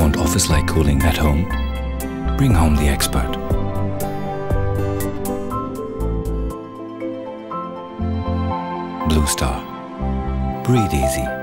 Want office-like cooling at home? Bring home the expert. Blue Star. Breathe easy.